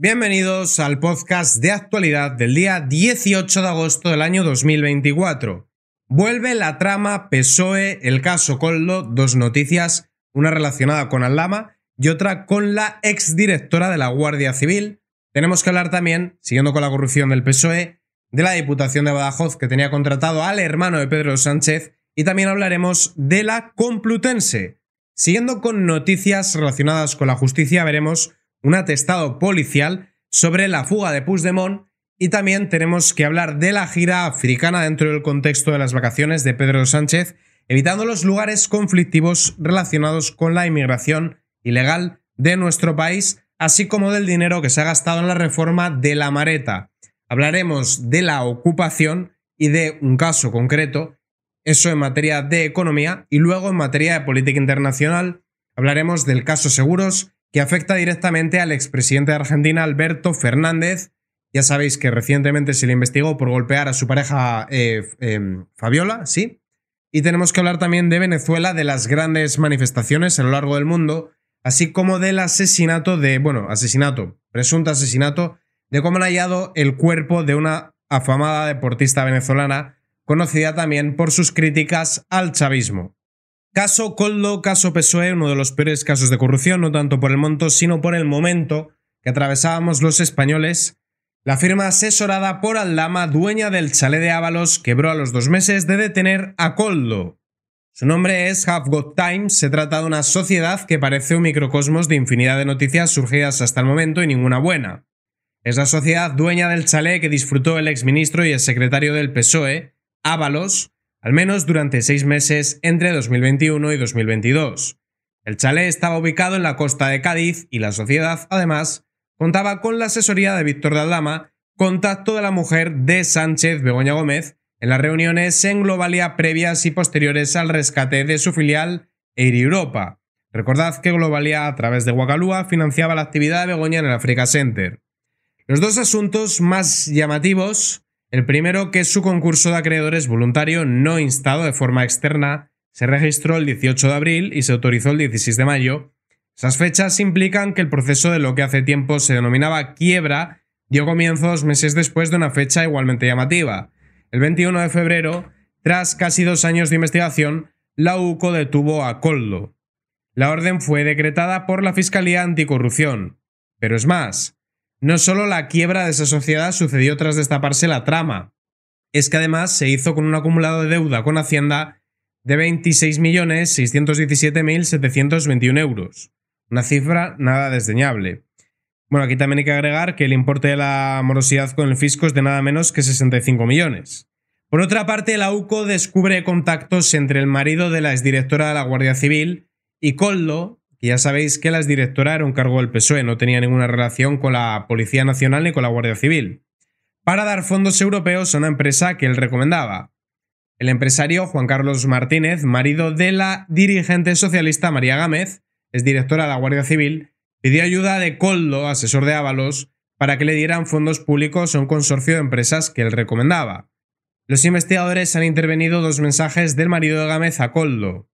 Bienvenidos al podcast de actualidad del día 18 de agosto del año 2024. Vuelve la trama PSOE, el caso Coldo, dos noticias, una relacionada con Aldama y otra con la exdirectora de la Guardia Civil. Tenemos que hablar también, siguiendo con la corrupción del PSOE, de la Diputación de Badajoz que tenía contratado al hermano de Pedro Sánchez y también hablaremos de la Complutense. Siguiendo con noticias relacionadas con la justicia, veremos un atestado policial sobre la fuga de Puigdemont y también tenemos que hablar de la gira africana dentro del contexto de las vacaciones de Pedro Sánchez, evitando los lugares conflictivos relacionados con la inmigración ilegal de nuestro país, así como del dinero que se ha gastado en la reforma de la Mareta. Hablaremos de la ocupación y de un caso concreto, eso en materia de economía, y luego en materia de política internacional hablaremos del caso Seguros que afecta directamente al expresidente de Argentina, Alberto Fernández. Ya sabéis que recientemente se le investigó por golpear a su pareja eh, em, Fabiola, ¿sí? Y tenemos que hablar también de Venezuela, de las grandes manifestaciones a lo largo del mundo, así como del asesinato de, bueno, asesinato, presunto asesinato, de cómo han hallado el cuerpo de una afamada deportista venezolana, conocida también por sus críticas al chavismo. Caso Coldo, caso PSOE, uno de los peores casos de corrupción, no tanto por el monto, sino por el momento que atravesábamos los españoles. La firma asesorada por Aldama, dueña del chalet de Ábalos, quebró a los dos meses de detener a Coldo. Su nombre es Have Got Time, se trata de una sociedad que parece un microcosmos de infinidad de noticias surgidas hasta el momento y ninguna buena. Es la sociedad dueña del chalet que disfrutó el exministro y el secretario del PSOE, Ábalos, al menos durante seis meses entre 2021 y 2022. El chalet estaba ubicado en la costa de Cádiz y la sociedad, además, contaba con la asesoría de Víctor de contacto de la mujer de Sánchez Begoña Gómez, en las reuniones en Globalia previas y posteriores al rescate de su filial Air Europa. Recordad que Globalia, a través de Guacalúa, financiaba la actividad de Begoña en el Africa Center. Los dos asuntos más llamativos el primero, que su concurso de acreedores voluntario no instado de forma externa, se registró el 18 de abril y se autorizó el 16 de mayo. Esas fechas implican que el proceso de lo que hace tiempo se denominaba quiebra dio comienzo dos meses después de una fecha igualmente llamativa. El 21 de febrero, tras casi dos años de investigación, la UCO detuvo a Coldo. La orden fue decretada por la Fiscalía Anticorrupción. Pero es más, no solo la quiebra de esa sociedad sucedió tras destaparse la trama, es que además se hizo con un acumulado de deuda con Hacienda de 26.617.721 euros, una cifra nada desdeñable. Bueno, aquí también hay que agregar que el importe de la morosidad con el fisco es de nada menos que 65 millones. Por otra parte, la UCO descubre contactos entre el marido de la exdirectora de la Guardia Civil y Coldo, y ya sabéis que la exdirectora era un cargo del PSOE, no tenía ninguna relación con la Policía Nacional ni con la Guardia Civil, para dar fondos europeos a una empresa que él recomendaba. El empresario Juan Carlos Martínez, marido de la dirigente socialista María Gámez, es directora de la Guardia Civil, pidió ayuda de Coldo, asesor de Ábalos, para que le dieran fondos públicos a un consorcio de empresas que él recomendaba. Los investigadores han intervenido dos mensajes del marido de Gámez a Coldo.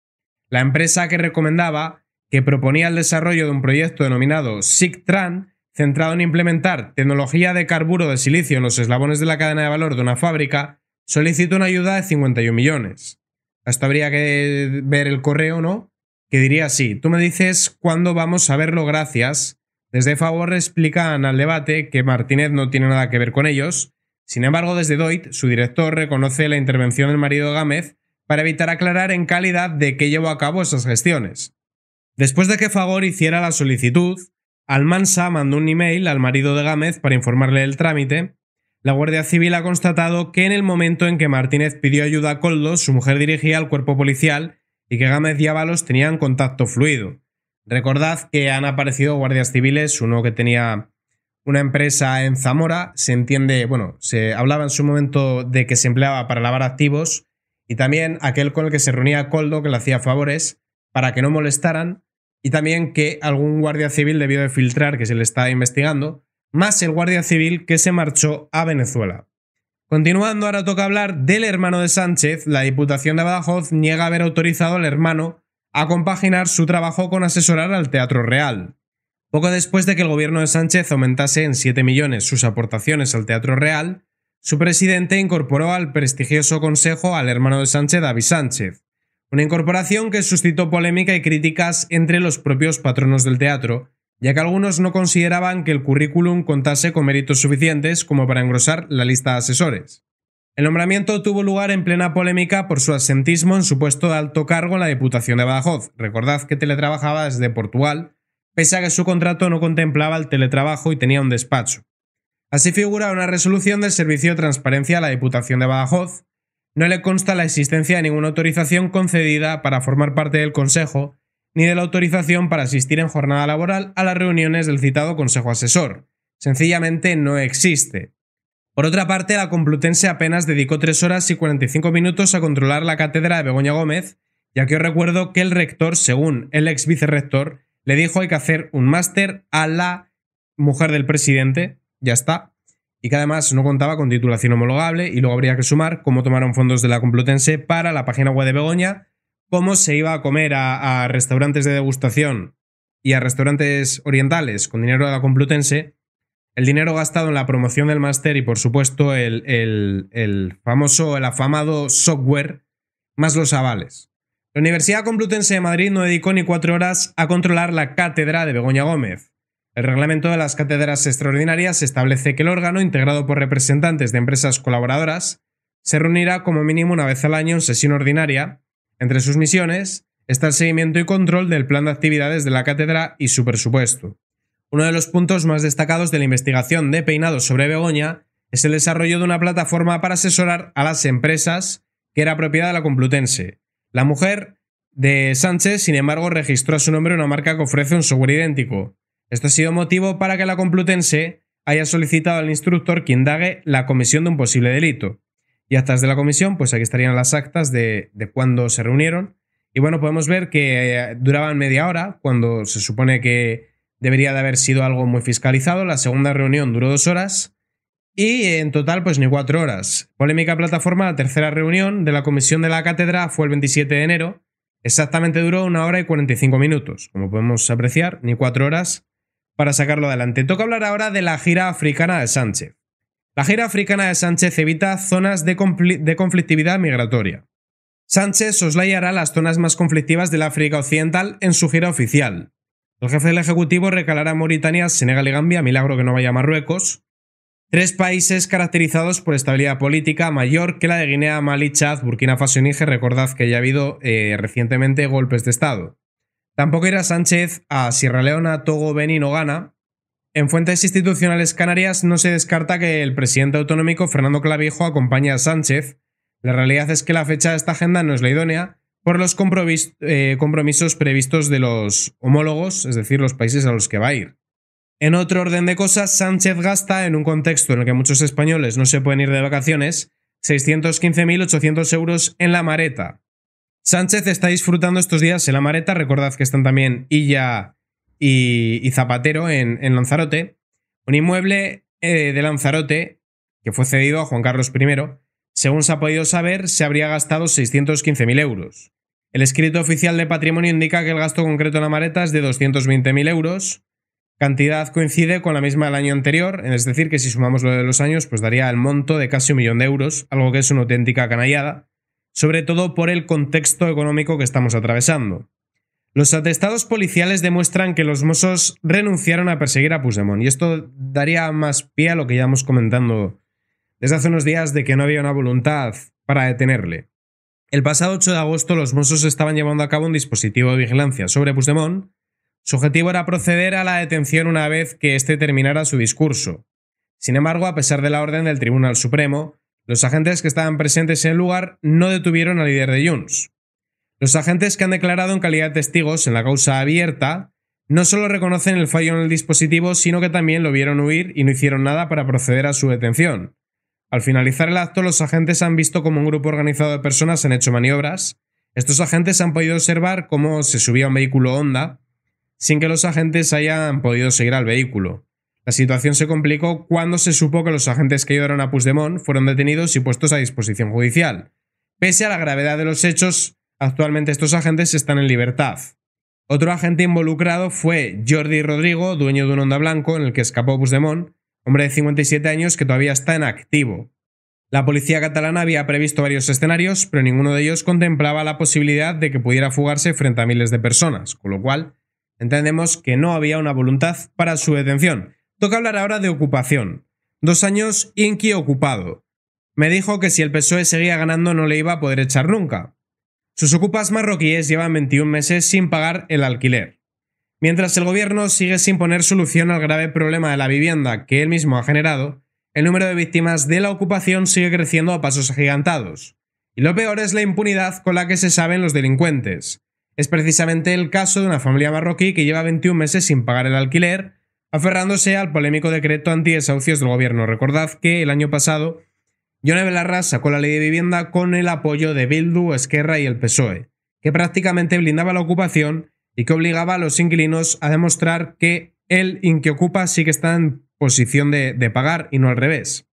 La empresa que recomendaba que proponía el desarrollo de un proyecto denominado SIGTRAN, centrado en implementar tecnología de carburo de silicio en los eslabones de la cadena de valor de una fábrica, solicitó una ayuda de 51 millones. Esto habría que ver el correo, ¿no? Que diría así, tú me dices cuándo vamos a verlo, gracias. Desde Favor explican al debate que Martínez no tiene nada que ver con ellos. Sin embargo, desde Doit, su director reconoce la intervención del marido Gámez para evitar aclarar en calidad de qué llevó a cabo esas gestiones. Después de que Fagor hiciera la solicitud, Almansa mandó un email al marido de Gámez para informarle del trámite. La Guardia Civil ha constatado que en el momento en que Martínez pidió ayuda a Coldo, su mujer dirigía al cuerpo policial y que Gámez y Ábalos tenían contacto fluido. Recordad que han aparecido guardias civiles, uno que tenía una empresa en Zamora, se entiende, bueno, se hablaba en su momento de que se empleaba para lavar activos, y también aquel con el que se reunía Coldo, que le hacía favores, para que no molestaran y también que algún guardia civil debió de filtrar que se le estaba investigando, más el guardia civil que se marchó a Venezuela. Continuando, ahora toca hablar del hermano de Sánchez. La Diputación de Badajoz niega haber autorizado al hermano a compaginar su trabajo con asesorar al Teatro Real. Poco después de que el gobierno de Sánchez aumentase en 7 millones sus aportaciones al Teatro Real, su presidente incorporó al prestigioso consejo al hermano de Sánchez, David Sánchez, una incorporación que suscitó polémica y críticas entre los propios patronos del teatro, ya que algunos no consideraban que el currículum contase con méritos suficientes como para engrosar la lista de asesores. El nombramiento tuvo lugar en plena polémica por su asentismo en su puesto de alto cargo en la Diputación de Badajoz. Recordad que teletrabajaba desde Portugal, pese a que su contrato no contemplaba el teletrabajo y tenía un despacho. Así figura una resolución del Servicio de Transparencia a la Diputación de Badajoz, no le consta la existencia de ninguna autorización concedida para formar parte del Consejo, ni de la autorización para asistir en jornada laboral a las reuniones del citado Consejo Asesor. Sencillamente no existe. Por otra parte, la Complutense apenas dedicó 3 horas y 45 minutos a controlar la cátedra de Begoña Gómez, ya que os recuerdo que el rector, según el ex vicerrector, le dijo hay que hacer un máster a la mujer del presidente, ya está, y que además no contaba con titulación homologable y luego habría que sumar cómo tomaron fondos de la Complutense para la página web de Begoña, cómo se iba a comer a, restaurantes de degustación y a restaurantes orientales con dinero de la Complutense, el dinero gastado en la promoción del máster y por supuesto el, el, el famoso, el afamado software, más los avales. La Universidad Complutense de Madrid no dedicó ni cuatro horas a controlar la cátedra de Begoña Gómez. El reglamento de las cátedras extraordinarias establece que el órgano, integrado por representantes de empresas colaboradoras, se reunirá como mínimo una vez al año en sesión ordinaria. Entre sus misiones está el seguimiento y control del plan de actividades de la cátedra y su presupuesto. Uno de los puntos más destacados de la investigación de Peinados sobre Begoña es el desarrollo de una plataforma para asesorar a las empresas que era propiedad de la Complutense. La mujer de Sánchez, sin embargo, registró a su nombre una marca que ofrece un software idéntico. Esto ha sido motivo para que la Complutense haya solicitado al instructor que indague la comisión de un posible delito. Y actas de la comisión, pues aquí estarían las actas de, de cuándo se reunieron. Y bueno, podemos ver que eh, duraban media hora, cuando se supone que debería de haber sido algo muy fiscalizado. La segunda reunión duró dos horas. Y en total, pues ni cuatro horas. Polémica plataforma, la tercera reunión de la comisión de la cátedra fue el 27 de enero. Exactamente duró una hora y 45 minutos. Como podemos apreciar, ni cuatro horas para sacarlo adelante. Toca hablar ahora de la gira africana de Sánchez. La gira africana de Sánchez evita zonas de, conflictividad migratoria. Sánchez soslayará las zonas más conflictivas del África Occidental en su gira oficial. El jefe del Ejecutivo recalará Mauritania, Senegal y Gambia, milagro que no vaya a Marruecos, tres países caracterizados por estabilidad política mayor que la de Guinea, Mali, Chad, Burkina Faso y Níger. Recordad que ya ha habido eh, recientemente golpes de Estado. Tampoco irá Sánchez a Sierra Leona, Togo, Benin o Ghana. En fuentes institucionales canarias no se descarta que el presidente autonómico Fernando Clavijo acompañe a Sánchez. La realidad es que la fecha de esta agenda no es la idónea por los eh, compromisos previstos de los homólogos, es decir, los países a los que va a ir. En otro orden de cosas, Sánchez gasta, en un contexto en el que muchos españoles no se pueden ir de vacaciones, 615.800 euros en la mareta, Sánchez está disfrutando estos días en la Mareta. Recordad que están también Illa y, Zapatero en, Lanzarote. Un inmueble eh, de Lanzarote que fue cedido a Juan Carlos I. Según se ha podido saber, se habría gastado 615.000 euros. El escrito oficial de patrimonio indica que el gasto concreto en la Mareta es de 220.000 euros. Cantidad coincide con la misma del año anterior, es decir, que si sumamos lo de los años, pues daría el monto de casi un millón de euros, algo que es una auténtica canallada sobre todo por el contexto económico que estamos atravesando. Los atestados policiales demuestran que los mozos renunciaron a perseguir a Puigdemont, y esto daría más pie a lo que hemos comentando desde hace unos días de que no había una voluntad para detenerle. El pasado 8 de agosto los mozos estaban llevando a cabo un dispositivo de vigilancia sobre Puigdemont. Su objetivo era proceder a la detención una vez que éste terminara su discurso. Sin embargo, a pesar de la orden del Tribunal Supremo, los agentes que estaban presentes en el lugar no detuvieron al líder de Junts. Los agentes que han declarado en calidad de testigos en la causa abierta no solo reconocen el fallo en el dispositivo, sino que también lo vieron huir y no hicieron nada para proceder a su detención. Al finalizar el acto, los agentes han visto cómo un grupo organizado de personas han hecho maniobras. Estos agentes han podido observar cómo se subía un vehículo Honda sin que los agentes hayan podido seguir al vehículo. La situación se complicó cuando se supo que los agentes que ayudaron a Puigdemont fueron detenidos y puestos a disposición judicial. Pese a la gravedad de los hechos, actualmente estos agentes están en libertad. Otro agente involucrado fue Jordi Rodrigo, dueño de un Honda Blanco en el que escapó Puigdemont, hombre de 57 años que todavía está en activo. La policía catalana había previsto varios escenarios, pero ninguno de ellos contemplaba la posibilidad de que pudiera fugarse frente a miles de personas, con lo cual entendemos que no había una voluntad para su detención. Toca hablar ahora de ocupación. Dos años Inki ocupado. Me dijo que si el PSOE seguía ganando no le iba a poder echar nunca. Sus ocupas marroquíes llevan 21 meses sin pagar el alquiler. Mientras el gobierno sigue sin poner solución al grave problema de la vivienda que él mismo ha generado, el número de víctimas de la ocupación sigue creciendo a pasos agigantados. Y lo peor es la impunidad con la que se saben los delincuentes. Es precisamente el caso de una familia marroquí que lleva 21 meses sin pagar el alquiler, aferrándose al polémico decreto anti-desahucios del gobierno. Recordad que el año pasado Yone Belarra sacó la ley de vivienda con el apoyo de Bildu, Esquerra y el PSOE, que prácticamente blindaba la ocupación y que obligaba a los inquilinos a demostrar que el ocupa sí que está en posición de, de pagar y no al revés.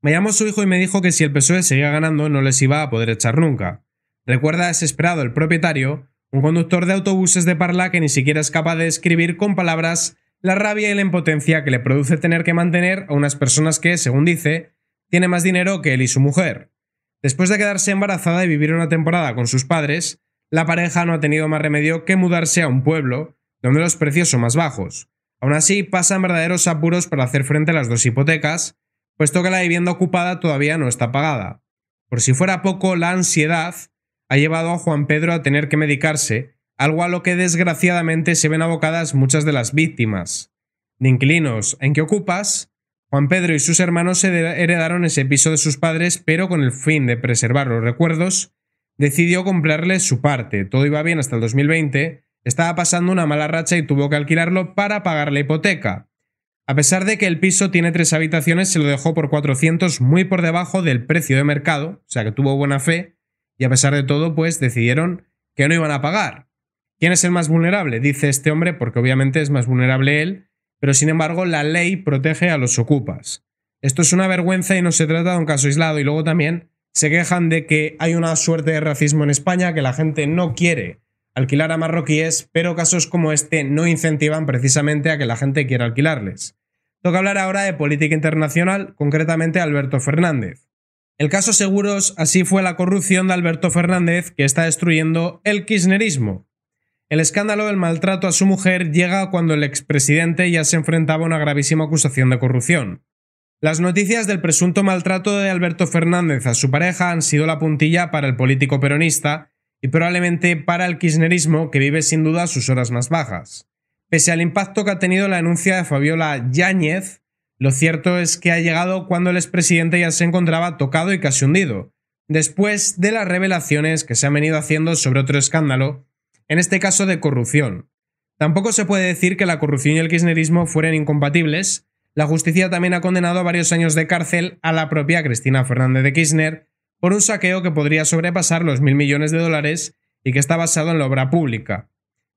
Me llamó su hijo y me dijo que si el PSOE seguía ganando no les iba a poder echar nunca. Recuerda desesperado el propietario, un conductor de autobuses de Parla que ni siquiera es capaz de describir con palabras la rabia y la impotencia que le produce tener que mantener a unas personas que, según dice, tiene más dinero que él y su mujer. Después de quedarse embarazada y vivir una temporada con sus padres, la pareja no ha tenido más remedio que mudarse a un pueblo, donde los precios son más bajos. Aún así, pasan verdaderos apuros para hacer frente a las dos hipotecas, puesto que la vivienda ocupada todavía no está pagada. Por si fuera poco, la ansiedad ha llevado a Juan Pedro a tener que medicarse, algo a lo que desgraciadamente se ven abocadas muchas de las víctimas. De inquilinos en que ocupas, Juan Pedro y sus hermanos heredaron ese piso de sus padres, pero con el fin de preservar los recuerdos, decidió comprarles su parte. Todo iba bien hasta el 2020, estaba pasando una mala racha y tuvo que alquilarlo para pagar la hipoteca. A pesar de que el piso tiene tres habitaciones, se lo dejó por 400, muy por debajo del precio de mercado, o sea que tuvo buena fe, y a pesar de todo, pues decidieron que no iban a pagar. ¿Quién es el más vulnerable? Dice este hombre, porque obviamente es más vulnerable él, pero sin embargo la ley protege a los ocupas. Esto es una vergüenza y no se trata de un caso aislado y luego también se quejan de que hay una suerte de racismo en España, que la gente no quiere alquilar a marroquíes, pero casos como este no incentivan precisamente a que la gente quiera alquilarles. Toca hablar ahora de política internacional, concretamente Alberto Fernández. El caso seguros así fue la corrupción de Alberto Fernández que está destruyendo el kirchnerismo. El escándalo del maltrato a su mujer llega cuando el expresidente ya se enfrentaba a una gravísima acusación de corrupción. Las noticias del presunto maltrato de Alberto Fernández a su pareja han sido la puntilla para el político peronista y probablemente para el kirchnerismo que vive sin duda sus horas más bajas. Pese al impacto que ha tenido la denuncia de Fabiola Yáñez, lo cierto es que ha llegado cuando el expresidente ya se encontraba tocado y casi hundido, después de las revelaciones que se han venido haciendo sobre otro escándalo en este caso de corrupción. Tampoco se puede decir que la corrupción y el kirchnerismo fueran incompatibles. La justicia también ha condenado a varios años de cárcel a la propia Cristina Fernández de Kirchner por un saqueo que podría sobrepasar los mil millones de dólares y que está basado en la obra pública.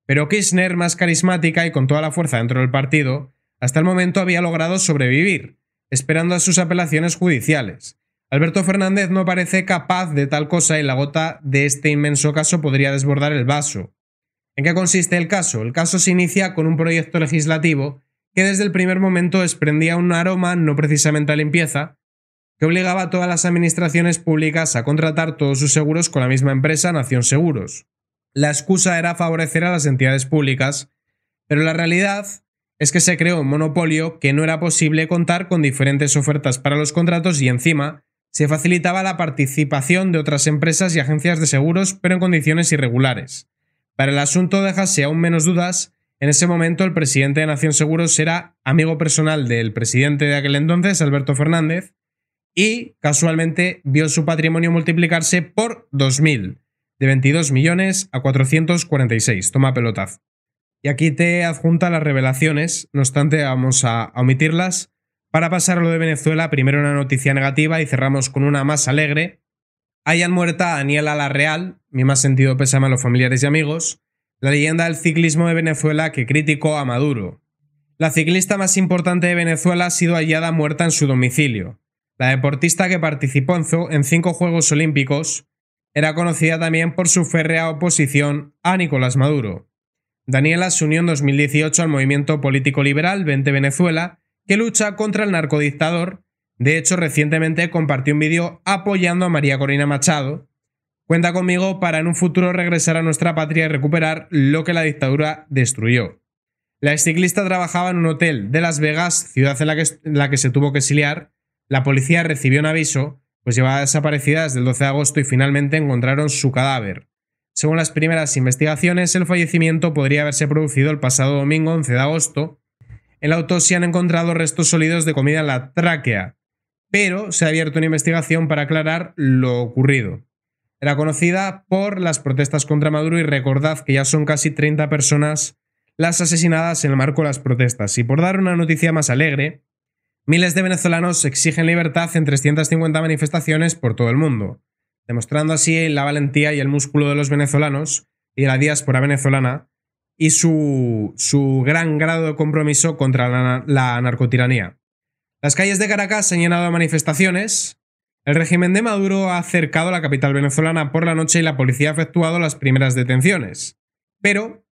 Pero Kirchner, más carismática y con toda la fuerza dentro del partido, hasta el momento había logrado sobrevivir, esperando a sus apelaciones judiciales. Alberto Fernández no parece capaz de tal cosa y la gota de este inmenso caso podría desbordar el vaso. ¿En qué consiste el caso? El caso se inicia con un proyecto legislativo que desde el primer momento desprendía un aroma no precisamente a limpieza, que obligaba a todas las administraciones públicas a contratar todos sus seguros con la misma empresa, Nación Seguros. La excusa era favorecer a las entidades públicas, pero la realidad es que se creó un monopolio que no era posible contar con diferentes ofertas para los contratos y encima se facilitaba la participación de otras empresas y agencias de seguros, pero en condiciones irregulares. Para el asunto dejase aún menos dudas, en ese momento el presidente de Nación Seguros era amigo personal del presidente de aquel entonces, Alberto Fernández, y casualmente vio su patrimonio multiplicarse por 2.000, de 22 millones a 446. Toma pelotazo. Y aquí te adjunta las revelaciones, no obstante vamos a omitirlas. Para pasar a lo de Venezuela, primero una noticia negativa y cerramos con una más alegre. Hayan muerta a Daniela Larreal, mi más sentido pésame a los familiares y amigos, la leyenda del ciclismo de Venezuela que criticó a Maduro. La ciclista más importante de Venezuela ha sido hallada muerta en su domicilio. La deportista que participó en cinco Juegos Olímpicos era conocida también por su férrea oposición a Nicolás Maduro. Daniela se unió en 2018 al movimiento político liberal 20 Venezuela, que lucha contra el narcodictador. De hecho, recientemente compartió un vídeo apoyando a María Corina Machado. Cuenta conmigo para en un futuro regresar a nuestra patria y recuperar lo que la dictadura destruyó. La ciclista trabajaba en un hotel de Las Vegas, ciudad en la, que, en la que se tuvo que exiliar. La policía recibió un aviso, pues llevaba desaparecida desde el 12 de agosto y finalmente encontraron su cadáver. Según las primeras investigaciones, el fallecimiento podría haberse producido el pasado domingo 11 de agosto. En la autopsia han encontrado restos sólidos de comida en la tráquea, pero se ha abierto una investigación para aclarar lo ocurrido. Era conocida por las protestas contra Maduro y recordad que ya son casi 30 personas las asesinadas en el marco de las protestas. Y por dar una noticia más alegre, miles de venezolanos exigen libertad en 350 manifestaciones por todo el mundo demostrando así la valentía y el músculo de los venezolanos y de la diáspora venezolana y su, su gran grado de compromiso contra la, la narcotiranía. Las calles de Caracas se han llenado de manifestaciones. El régimen de Maduro ha acercado a la capital venezolana por la noche y la policía ha efectuado las primeras detenciones. Pero,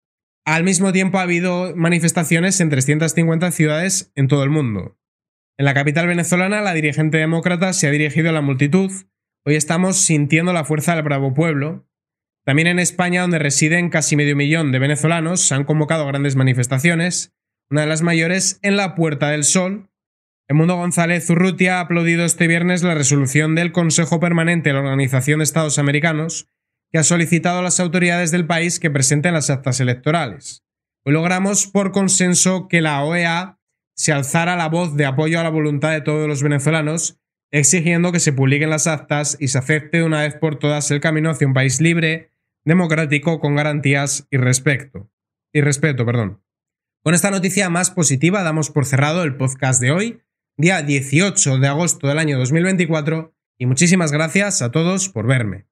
al mismo tiempo, ha habido manifestaciones en 350 ciudades en todo el mundo. En la capital venezolana, la dirigente demócrata se ha dirigido a la multitud Hoy estamos sintiendo la fuerza del bravo pueblo. También en España, donde residen casi medio millón de venezolanos, se han convocado grandes manifestaciones, una de las mayores en la Puerta del Sol. El Mundo González Urrutia ha aplaudido este viernes la resolución del Consejo Permanente de la Organización de Estados Americanos, que ha solicitado a las autoridades del país que presenten las actas electorales. Hoy logramos por consenso que la OEA se alzara la voz de apoyo a la voluntad de todos los venezolanos exigiendo que se publiquen las actas y se acepte de una vez por todas el camino hacia un país libre, democrático, con garantías y respeto. Y respeto, perdón. Con esta noticia más positiva damos por cerrado el podcast de hoy, día 18 de agosto del año 2024, y muchísimas gracias a todos por verme.